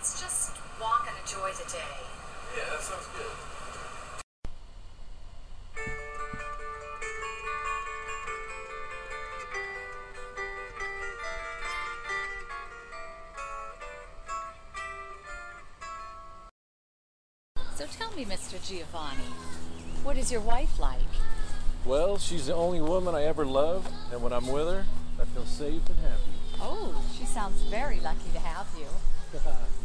let's just walk and enjoy the day. Yeah, that sounds good. So tell me, Mr. Giovanni, what is your wife like? Well, she's the only woman I ever loved, and when I'm with her, I feel safe and happy. Oh, she sounds very lucky to have you.